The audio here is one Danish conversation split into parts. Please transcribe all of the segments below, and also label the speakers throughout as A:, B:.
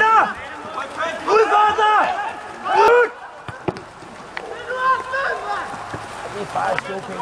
A: Peter! Udfordre dig! Ud! Det er faktisk okay.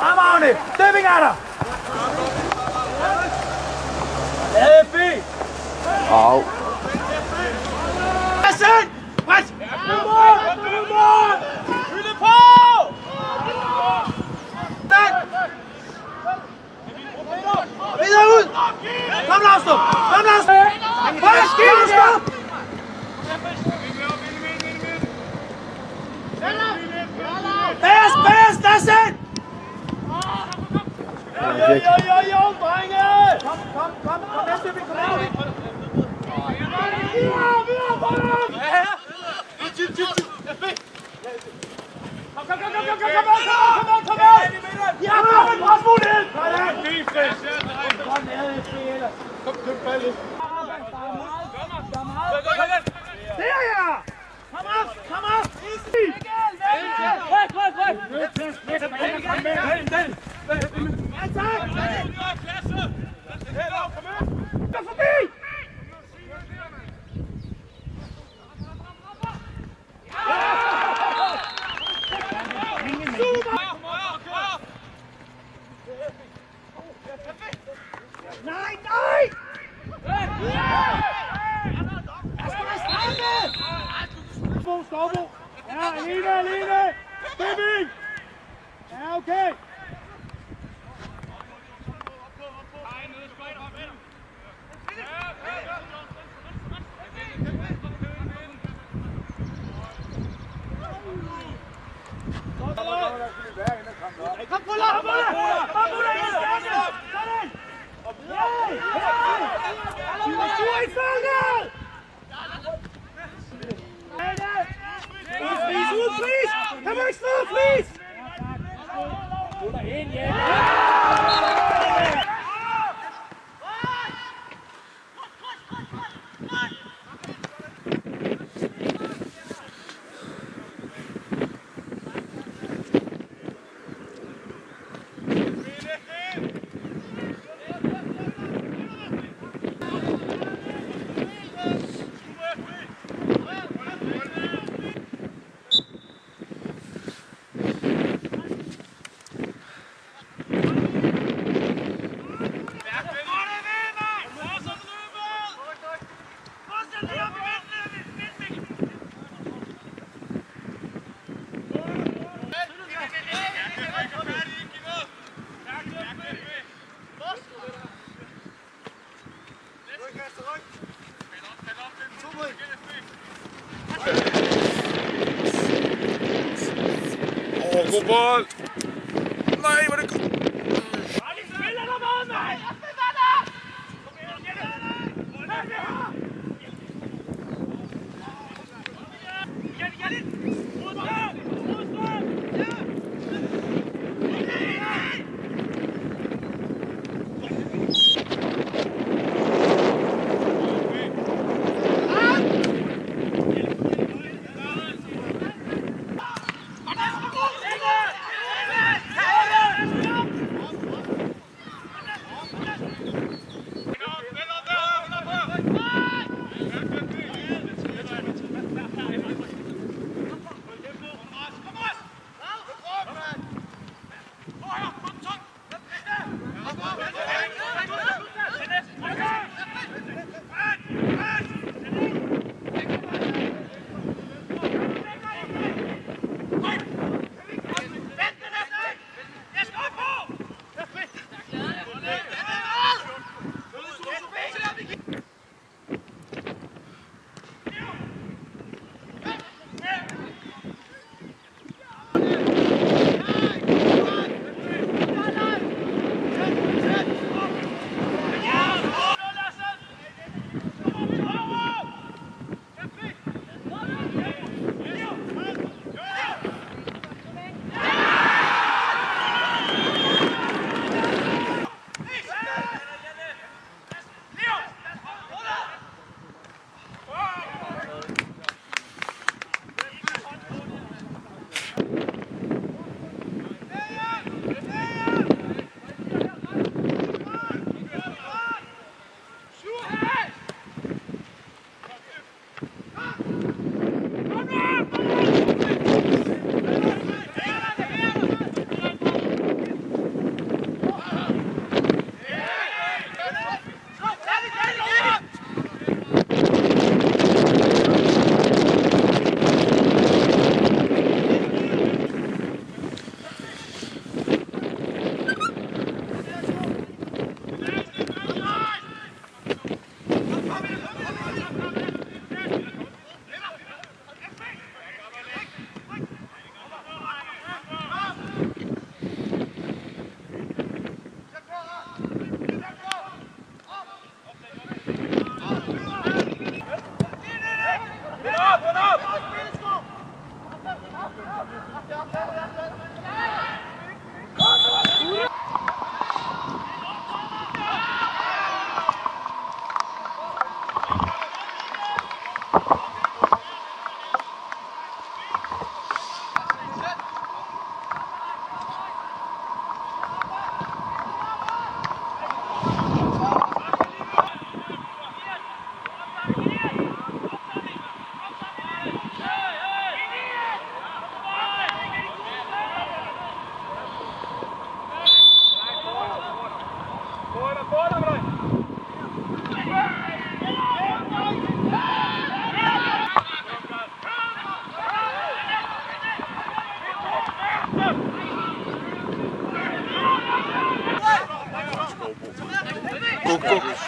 A: Kom, Agne! Stemming er der! Lade
B: Au.
A: Presen! Pres! Kom on! Kom on! Kom, kom, kom, kom, næste, vi kommer ind. Videre, videre, bolden! Kom, kom, kom, kom, kom, kom, kom, kom, kom, kom, kom, Ja, kom, en presmulighed! Kom, ned, spiller. Kom, køb ballen. Der, ja! Kom op, kom op!
C: meget. Deutschland, please! Yeah. Nei, var det godt? Yeah.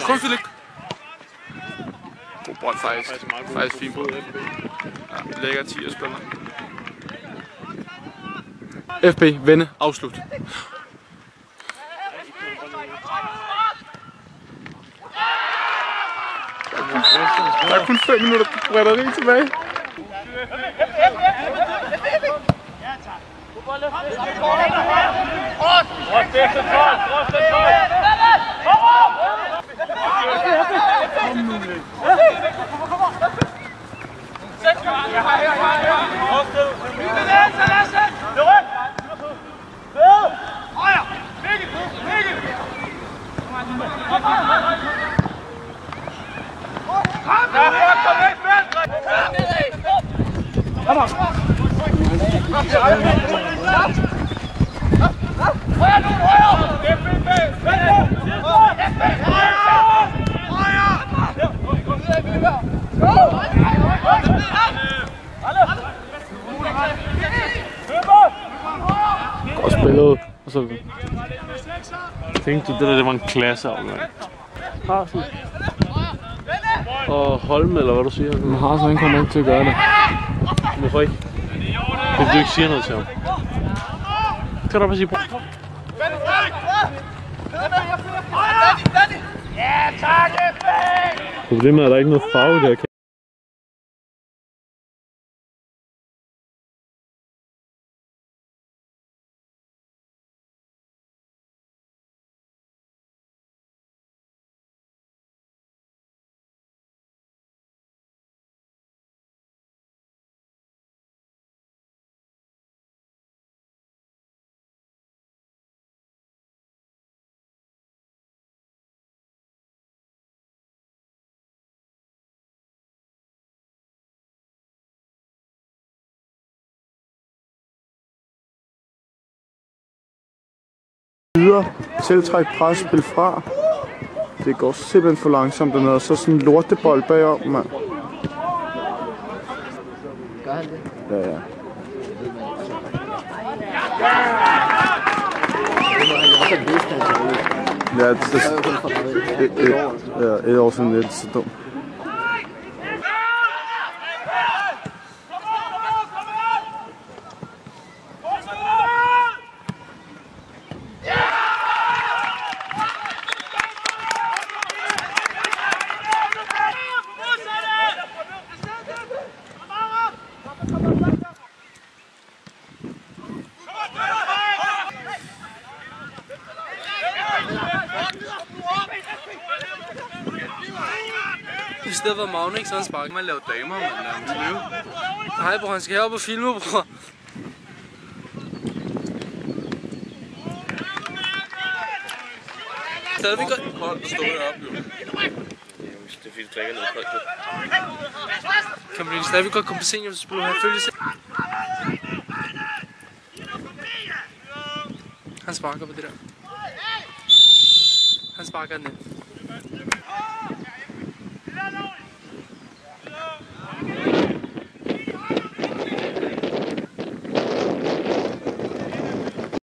C: Kom, Philip. God bold, faktisk. Faktisk fin bold. Ja, lækker 10 at spille. FB, vende, afslut. Der er kun 5 minutter brætteri tilbage.
A: Trods det centralt, trods centralt.
B: Og Og så tænkte du, det der det var en klasse afgang. Harsen. Og Holme, eller hvad du siger.
D: Men Harsen han kommer ikke til at gøre det.
B: Hvorfor ikke? Hvis du ikke siger noget til ham. Skal du bare sige Problemet er, at der er ikke noget farve i det her.
D: Videre, tiltræk pres, spil fra. Det går simpelthen for langsomt dernede, og så sådan en lortebold bagom, mand.
E: Gør han det?
D: Ja, ja. Ja, det,
E: Det er jo kun for
D: ja, et år siden det er så dumt.
F: I stedet for Magne, ikke? Så han sparker man laver damer, men lad ham leve. Hej, bror, han skal herop og filme, bror. Stadigvæk godt.
C: Hold, der står heroppe, jo.
B: Det er du drikker noget koldt.
F: Kan man stadigvæk godt komme på senior, så spiller han følelse. Han sparker på det der. Han sparker den ind. down on it.